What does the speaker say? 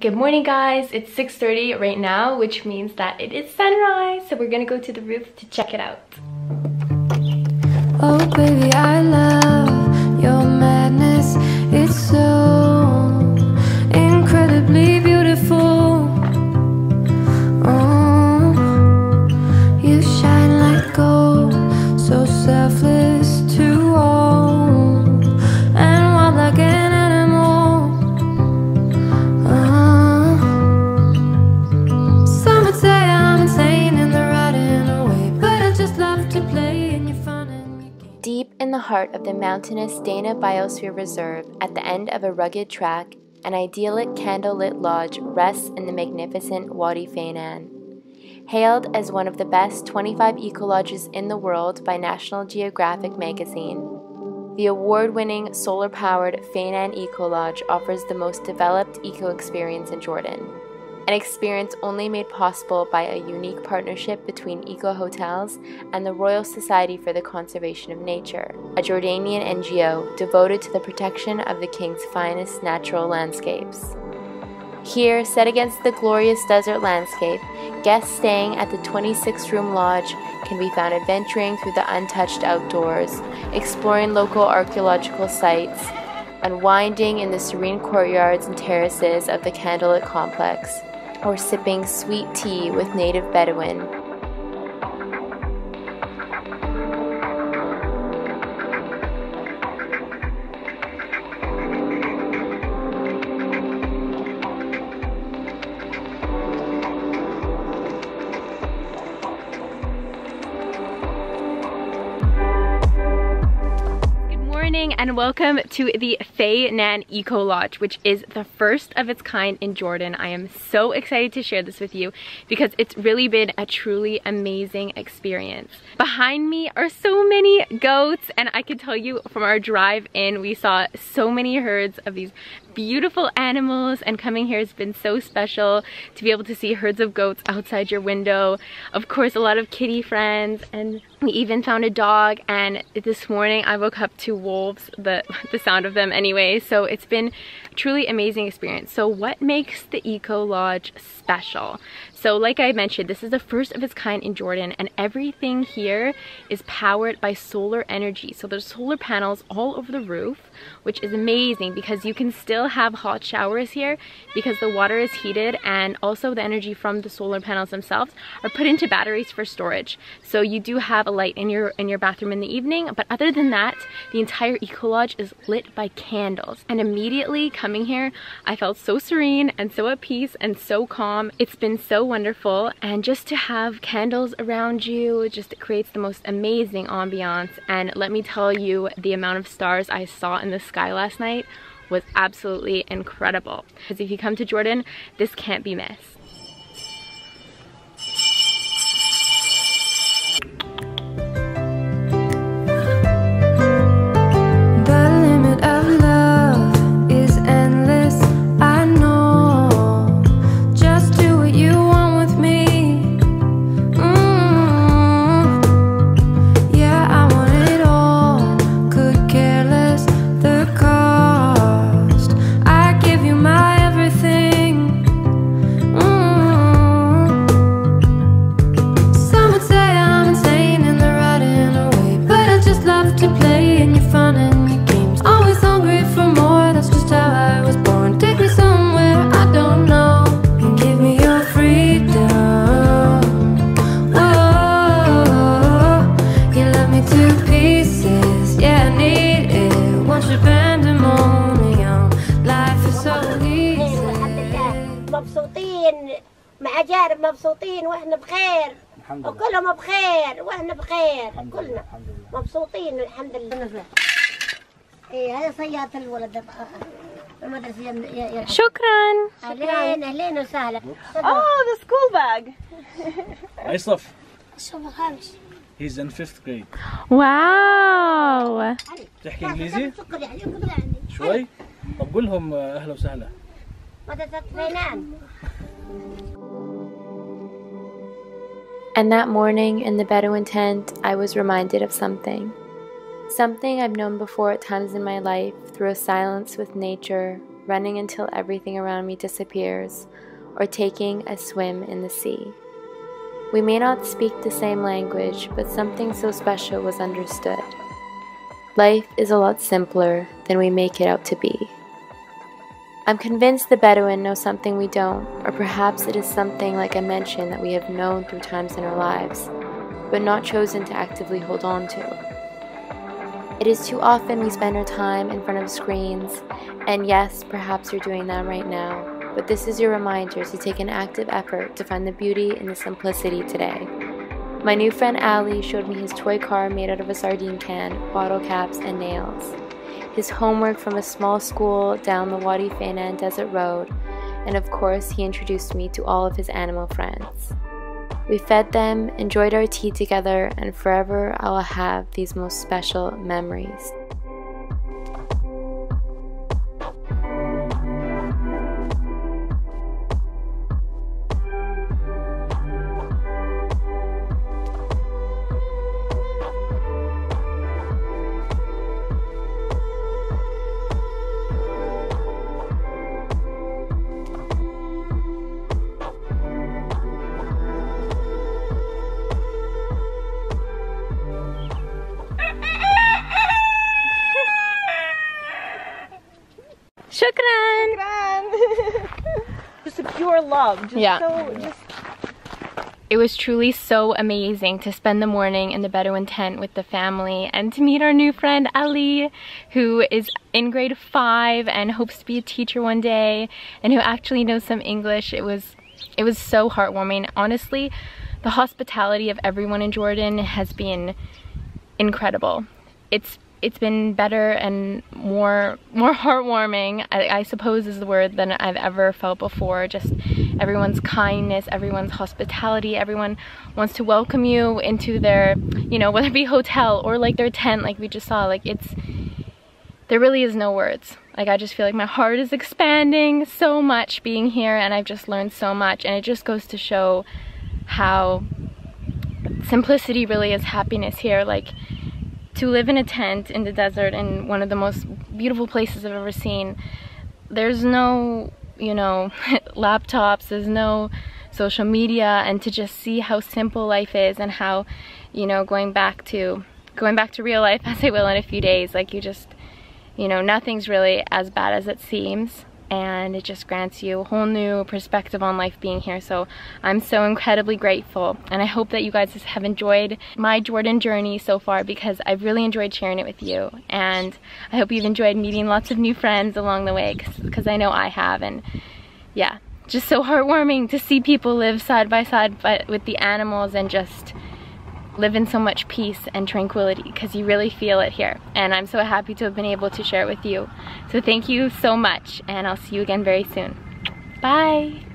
Good morning guys, it's 6.30 right now, which means that it is sunrise. So we're gonna go to the roof to check it out. Oh baby, I love heart of the mountainous Dana Biosphere Reserve, at the end of a rugged track, an idyllic candlelit lodge rests in the magnificent Wadi Feynan. Hailed as one of the best 25 ecolodges in the world by National Geographic magazine, the award winning solar powered Feynan Eco Lodge offers the most developed eco experience in Jordan. An experience only made possible by a unique partnership between Eco Hotels and the Royal Society for the Conservation of Nature, a Jordanian NGO devoted to the protection of the king's finest natural landscapes. Here, set against the glorious desert landscape, guests staying at the 26 room lodge can be found adventuring through the untouched outdoors, exploring local archaeological sites, unwinding in the serene courtyards and terraces of the candlelit complex, or sipping sweet tea with native Bedouin. And welcome to the Feynan Eco Lodge, which is the first of its kind in Jordan. I am so excited to share this with you because it's really been a truly amazing experience. Behind me are so many goats and I can tell you from our drive in, we saw so many herds of these beautiful animals and coming here has been so special to be able to see herds of goats outside your window. Of course, a lot of kitty friends and we even found a dog and this morning I woke up to wolves, the, the sound of them anyway. So it's been truly amazing experience. So what makes the Eco Lodge special? So like I mentioned, this is the first of its kind in Jordan and everything here is powered by solar energy. So there's solar panels all over the roof, which is amazing because you can still have hot showers here because the water is heated and also the energy from the solar panels themselves are put into batteries for storage. So you do have a light in your in your bathroom in the evening, but other than that, the entire Eco Lodge is lit by candles. And immediately coming here, I felt so serene and so at peace and so calm. It's been so wonderful. And just to have candles around you just creates the most amazing ambiance. And let me tell you the amount of stars I saw in the sky last night was absolutely incredible. Because if you come to Jordan this can't be missed أجانب مبسوطين وإحنا بخير. الحمد لله. وكلهم بخير وإحنا بخير. الحمد كلنا الحمد لله. مبسوطين الحمد لله. إيه هذا سيارة الولد. المدرسة يم- ي- ي- شكرا. أهلين أهلين وسهلا. Oh, the school bag. أيصف الصف الخامس he's in fifth grade. Wow. تحكي إنجليزي؟ سكر يعني عندي شوي؟ طب قول لهم أهلا وسهلا. مدرسة فينان. And that morning in the Bedouin tent, I was reminded of something. Something I've known before at times in my life through a silence with nature running until everything around me disappears, or taking a swim in the sea. We may not speak the same language, but something so special was understood. Life is a lot simpler than we make it out to be. I'm convinced the Bedouin know something we don't, or perhaps it is something like I mentioned that we have known through times in our lives, but not chosen to actively hold on to. It is too often we spend our time in front of screens, and yes, perhaps you're doing that right now, but this is your reminder to take an active effort to find the beauty in the simplicity today. My new friend Ali showed me his toy car made out of a sardine can, bottle caps, and nails his homework from a small school down the Wadi Feynan Desert Road, and of course, he introduced me to all of his animal friends. We fed them, enjoyed our tea together, and forever I will have these most special memories. A love. Just Yeah. so just It was truly so amazing to spend the morning in the Bedouin tent with the family and to meet our new friend Ali, who is in grade five and hopes to be a teacher one day and who actually knows some English. It was, it was so heartwarming. Honestly, the hospitality of everyone in Jordan has been incredible. It's it's been better and more more heartwarming I, I, suppose is the word than I've ever felt before just everyone's kindness everyone's hospitality everyone wants to welcome you into their you know whether it be hotel or like their tent like we just saw like it's there really is no words. Like I just feel like my heart is expanding so much being here and I've just learned so much and it just goes to show how simplicity really is happiness here. Like to live in a tent in the desert in one of the most beautiful places I've ever seen, there's no, you know, laptops, there's no social media, and to just see how simple life is and how, you know, going back to, going back to real life as I will in a few days, like you just, you know, nothing's really as bad as it seems and it just grants you a whole new perspective on life being here. So I'm so incredibly grateful and I hope that you guys have enjoyed my Jordan journey so far because I've really enjoyed sharing it with you and I hope you've enjoyed meeting lots of new friends along the way because I know I have and yeah, just so heartwarming to see people live side by side but with the animals and just live in so much peace and tranquility because you really feel it here and I'm so happy to have been able to share it with you. So thank you so much and I'll see you again very soon. Bye